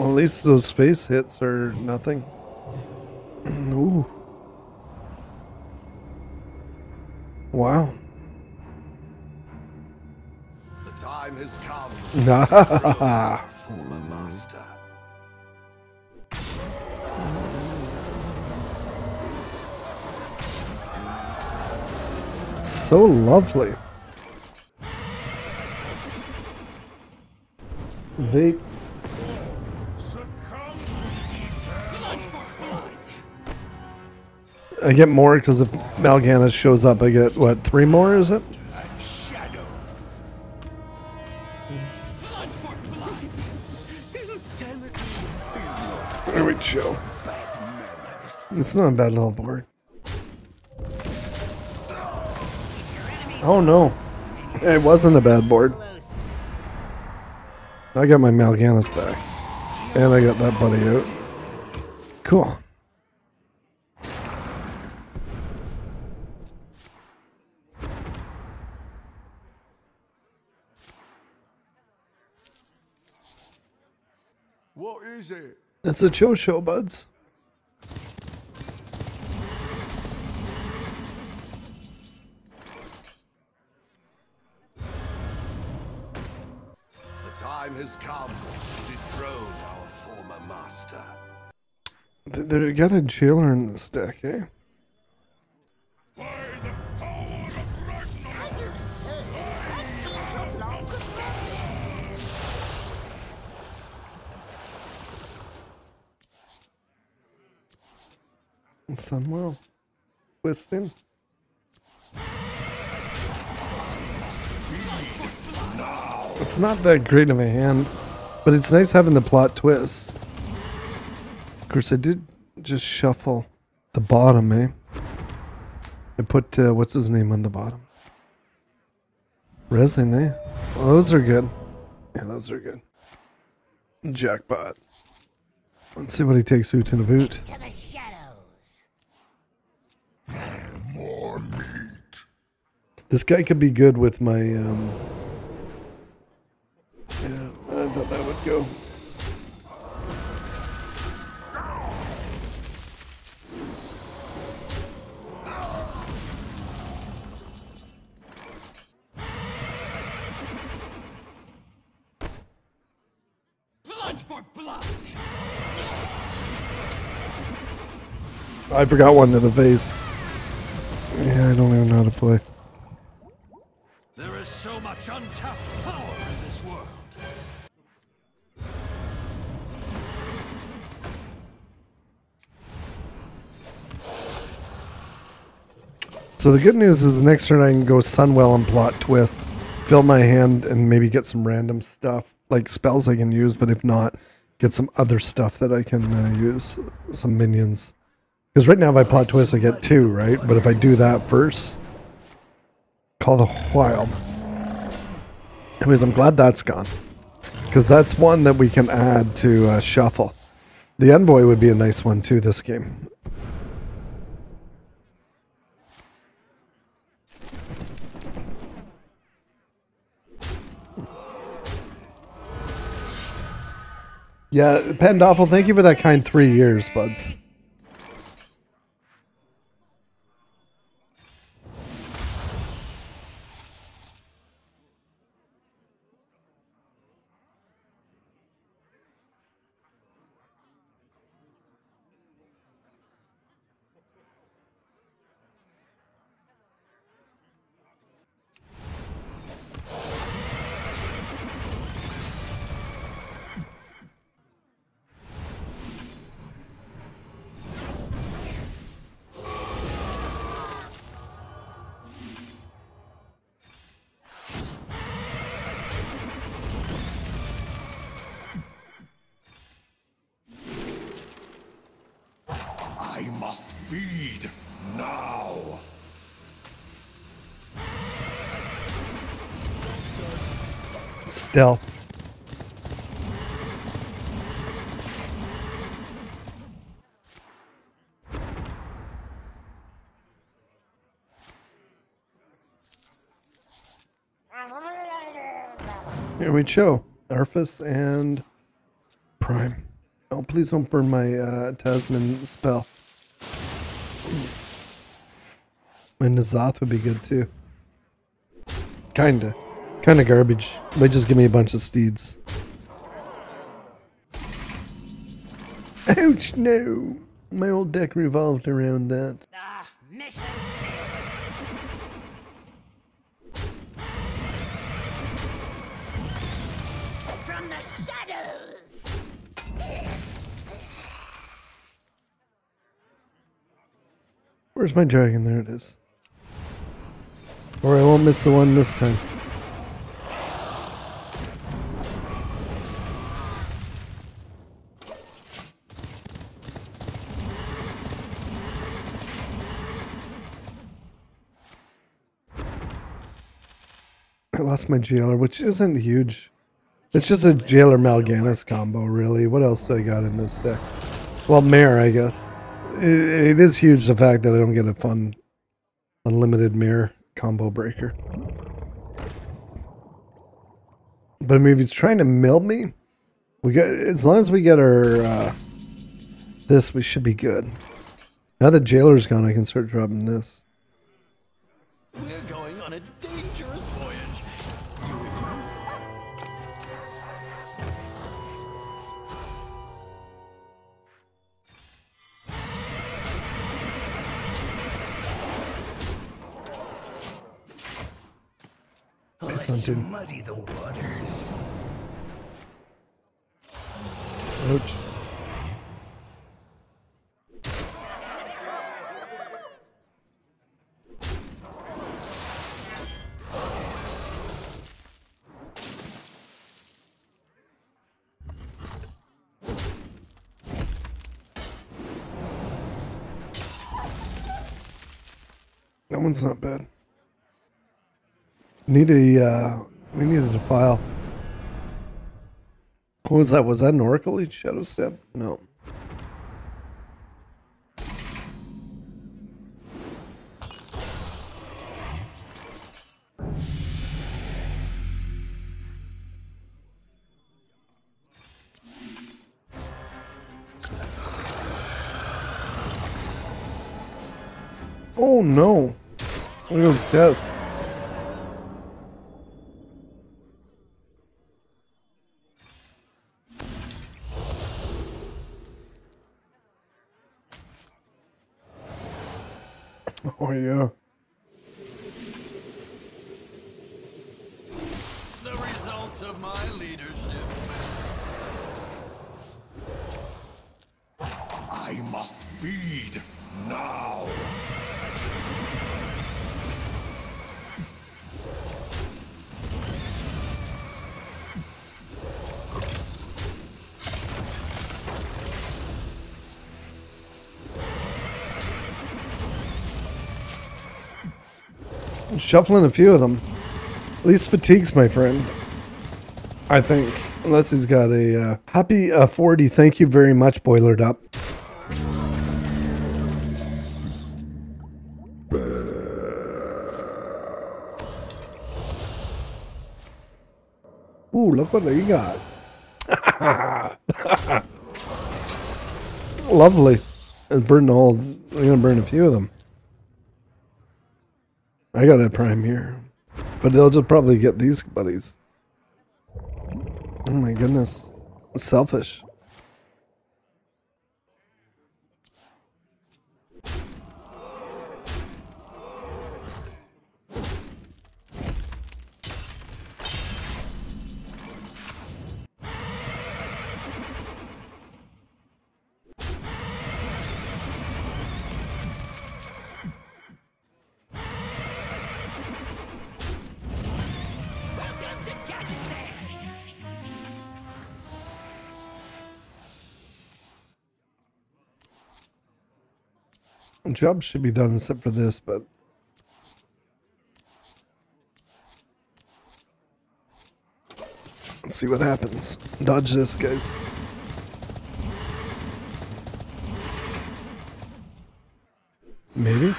Well, at least those face hits are nothing. Ooh. Wow. The time has come. Nah. Former master. so lovely. Vape. I get more because if Mal'Ganis shows up, I get what three more? Is it? There we go. It's not a bad little board. Oh no. It wasn't a bad board. I got my Mal'Ganis back. And I got that buddy out. Cool. What is it? It's a chill show, buds. The time has come to dethrone our former master. Th- They got a jailer in this deck, eh? Sunwell. Twisting. It's not that great of a hand, but it's nice having the plot twist. Of course, I did just shuffle the bottom, eh? I put, uh, what's his name on the bottom? Resin, eh? Well, those are good. Yeah, those are good. Jackpot. Let's see what he takes out in the boot. To the shadows. More meat. This guy could be good with my, um... Yeah, I thought that would go. Blood for blood! I forgot one in the face. Yeah, I don't even know how to play. There is so much untapped power in this world. So the good news is next turn I can go Sunwell and plot twist, fill my hand, and maybe get some random stuff like spells I can use. But if not, get some other stuff that I can uh, use, some minions. Because right now if I plot twist, I get two, right? But if I do that first, call the wild. Anyways, I'm glad that's gone. Because that's one that we can add to uh, shuffle. The envoy would be a nice one too. This game. Yeah, Pendoffel, thank you for that kind three years, buds. Must feed now. Stealth. Here we show Arphis and Prime. Oh, please don't burn my uh, Tasmin spell. My Nazoth would be good too. Kinda. Kinda garbage. Might just give me a bunch of steeds. Ouch, no! My old deck revolved around that. Where's my dragon? There it is. Or I won't miss the one this time. I lost my jailer, which isn't huge. It's just a jailer Mal'Ganis combo, really. What else do I got in this deck? Well, Mare, I guess. It, it is huge the fact that I don't get a fun unlimited mirror combo breaker. But I mean, if he's trying to mill me, we get as long as we get our uh, this, we should be good. Now that jailer's gone, I can start dropping this. Hunted. Muddy the waters. Ouch. That one's not bad. Need a, uh, we needed a file. What was that? Was that an Oracle Shadow Step? No. Oh no. Look at those tests. Oh yeah. The results of my leadership. Shuffling a few of them. At least fatigues my friend. I think. Unless he's got a uh, happy uh, 40. Thank you very much, Boilered Up. Ooh, look what they got. Lovely. And burn the whole. I'm gonna burn a few of them. I got a prime here. But they'll just probably get these buddies. Oh my goodness. Selfish. Job should be done except for this, but let's see what happens. Dodge this, guys. Maybe.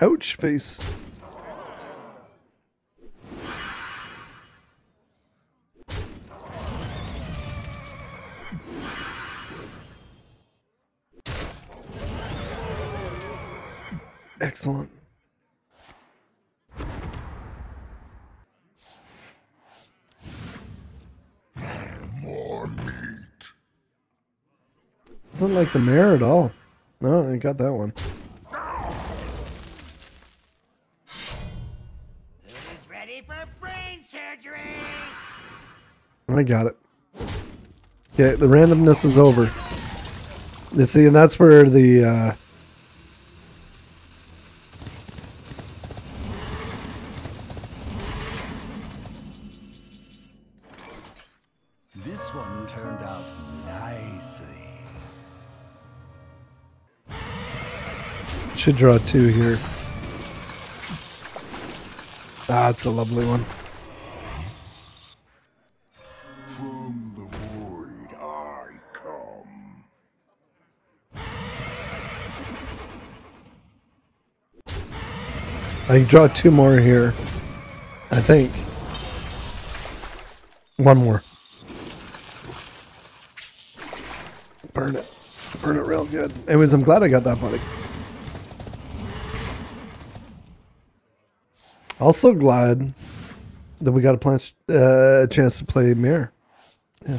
Ouch, face. Excellent. More meat. Doesn't like the mare at all. No, I got that one. Who's ready for brain surgery? I got it. Okay, the randomness is over. You see, and that's where the uh, should draw two here. Ah, it's a lovely one. I draw two more here. I think. One more. Burn it. Burn it real good. Anyways, I'm glad I got that, buddy. Also glad that we got a, plan- uh, a chance to play Mirror. Yeah.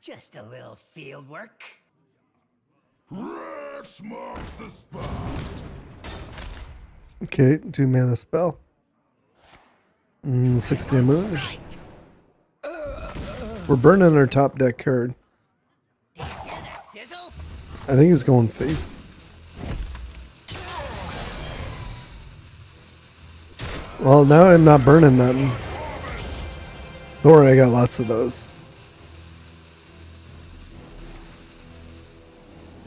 Just a little field work. Rex marks the spot. Okay, two mana spell. Mm, six damage. We're burning our top deck card. I think he's going face. Well, now I'm not burning nothing. Don't worry, I got lots of those.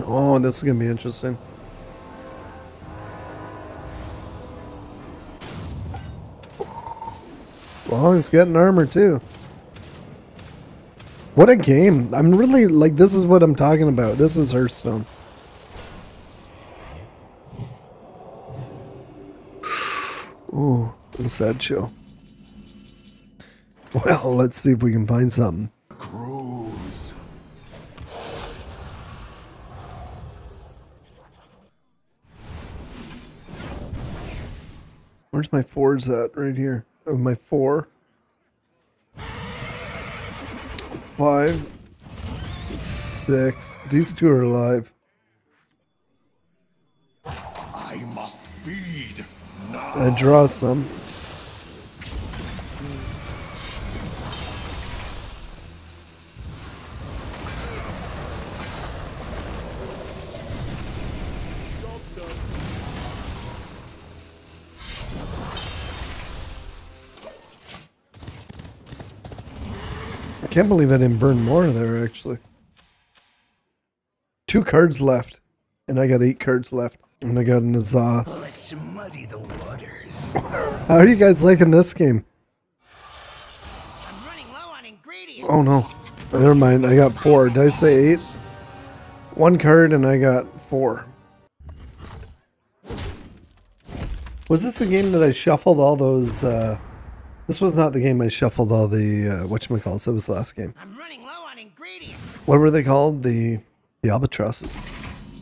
Oh, this is gonna be interesting. Well, he's getting armor too. What a game. I'm really like this is what I'm talking about. This is Hearthstone. Ooh, a sad show. Well, let's see if we can find something. Where's my fours at? Right here. Oh, my four. Five. Six. These two are alive. I must feed. Now. I draw some. Can't believe I didn't burn more there actually. Two cards left. And I got eight cards left. And I got an Azah. Let's muddy the waters. How are you guys liking this game? I'm running low on ingredients. Oh no. Never mind. I got four. Did I say eight? One card and I got four. Was this the game that I shuffled all those? Uh, this was not the game I shuffled all the uh, whatchamacallit. It was the last game. I'm running low on ingredients. What were they called? The the albatrosses.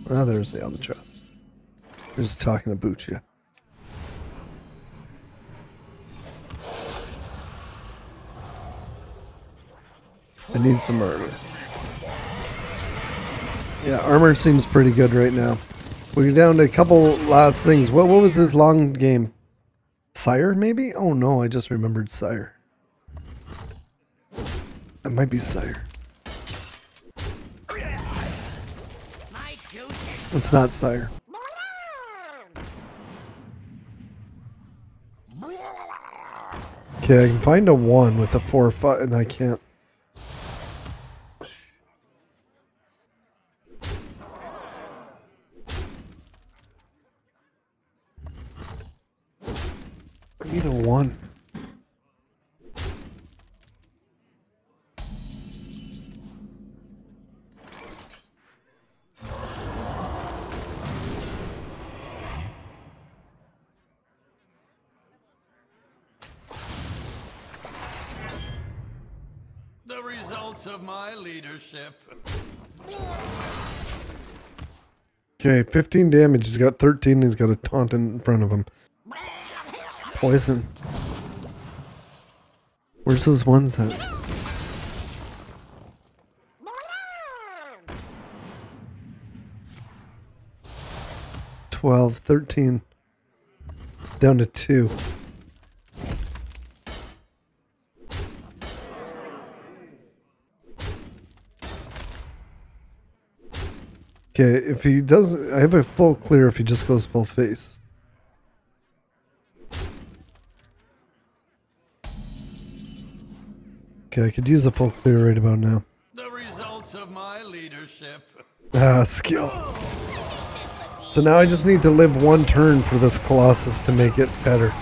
Ah, there's the albatross. They're just talking about you. I need some armor. Yeah, armor seems pretty good right now. We're down to a couple last things. What what was this long game? Sire, maybe? Oh no, I just remembered Sire. It might be Sire. It's not Sire. Okay, I can find a one with a four or five, and I can't. A one. The The results of my leadership. Okay, 15 damage. He's got 13. He's got a taunt in front of him. Poison. Where's those ones at? Twelve, thirteen, down to two. Okay, if he does, I have a full clear if he just goes full face. Okay, I could use a full clear right about now. The results of my leadership. Ah, skill. So now I just need to live one turn for this Colossus to make it better.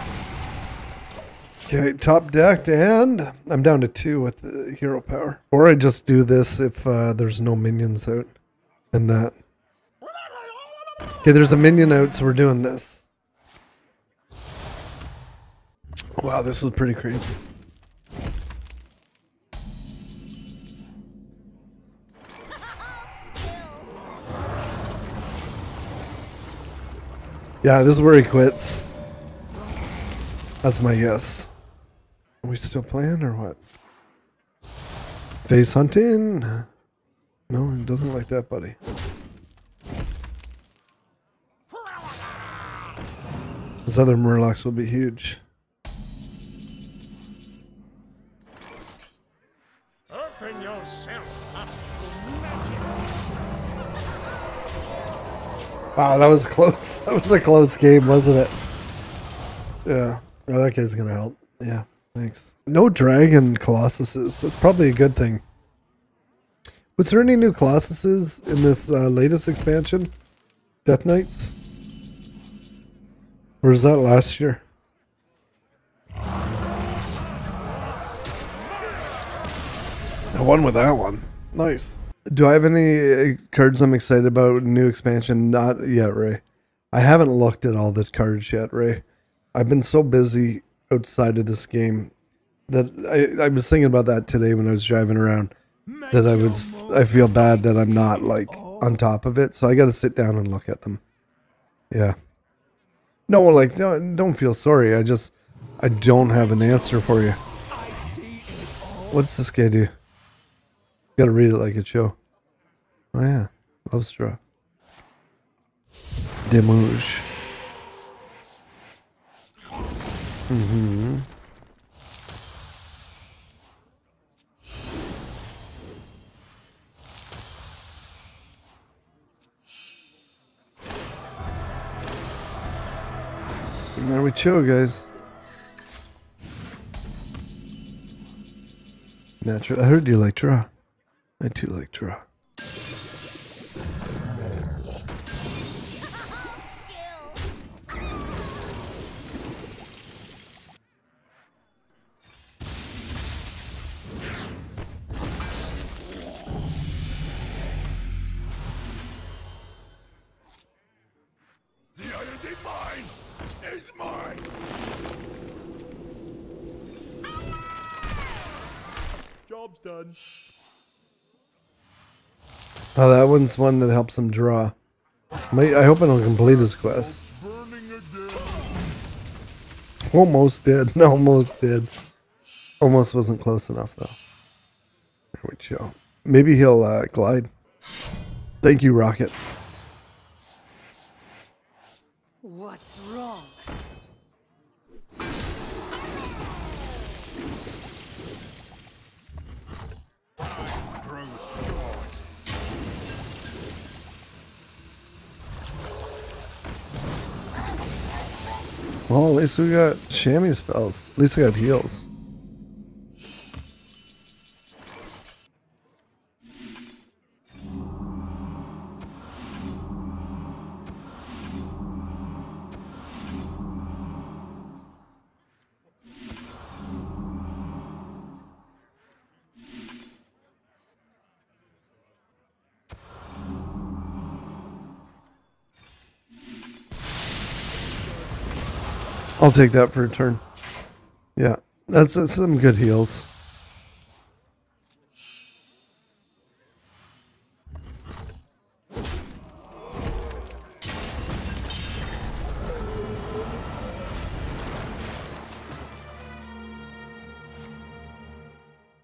Okay, top decked, and I'm down to two with the hero power. Or I just do this if uh, there's no minions out. And that. Okay, there's a minion out, so we're doing this. Wow, this is pretty crazy. Yeah, this is where he quits. That's my guess. Are we still playing or what? Face hunting? No, he doesn't like that, buddy. Those other Murlocs will be huge. Wow, that was close. That was a close game, wasn't it? Yeah. Oh, that guy's gonna help. Yeah, thanks. No dragon colossuses. That's probably a good thing. Was there any new colossuses in this uh, latest expansion? Death Knights? Or that last year? I won with that one. Nice. Do I have any uh, cards I'm excited about? New expansion? Not yet, Ray. I haven't looked at all the cards yet, Ray. I've been so busy outside of this game that I, I was thinking about that today when I was driving around. That I was, I feel bad that I'm not like on top of it. So I got to sit down and look at them. Yeah. No, like don't, feel sorry. I just, I don't have an answer for you. What's this guy do? Got to read it like a show. Oh yeah, love straw. Demuge. Mm-hmm. There we chill, guys. Natural. I heard you like draw. I too like draw. Is mine. Job's done. Oh, that one's one that helps him draw. I hope I don't complete his quest. Almost did. Almost did. Almost wasn't close enough though. There we go. Maybe he'll uh, glide. Thank you, Rocket. What's wrong? Well, at least we got chamois spells. At least we got heals. I'll take that for a turn. Yeah, that's, that's some good heals.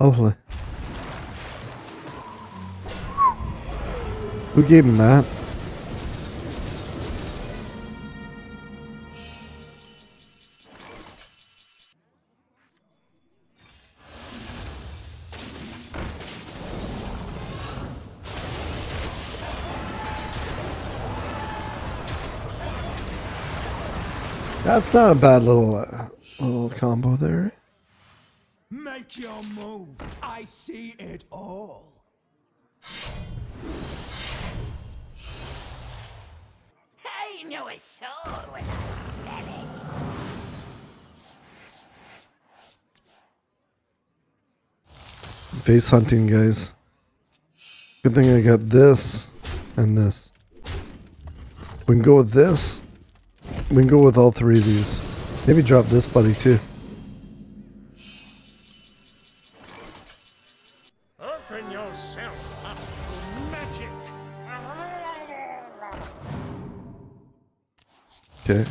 Hopefully. Who gave him that? That's not a bad little uh, little combo there. Make your move. I see it all. I know a soul when I smell it. Base hunting, guys. Good thing I got this and this. We can go with this. We can go with all three of these. Maybe drop this buddy too. Open yourself up to magic. Okay.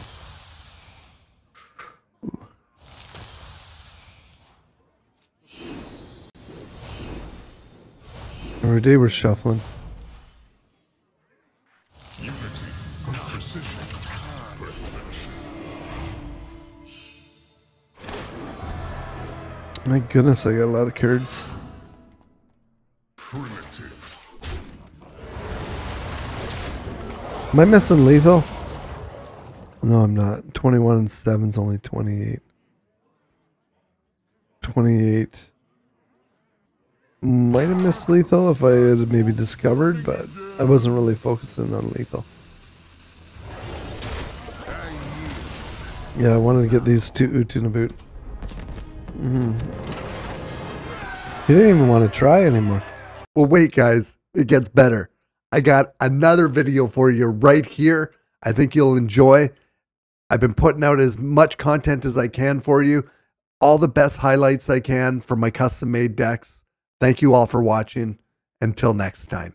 Every day we're shuffling. My goodness, I got a lot of cards. Am I missing lethal? No, I'm not. 21 and 7 is only 28. 28. Might have missed lethal if I had maybe discovered, but I wasn't really focusing on lethal. Yeah, I wanted to get these two Utinaboot. Mm. He didn't even want to try anymore. Well, wait, guys. It gets better. I got another video for you right here. I think you'll enjoy. I've been putting out as much content as I can for you, all the best highlights I can for my custom made decks. Thank you all for watching. Until next time.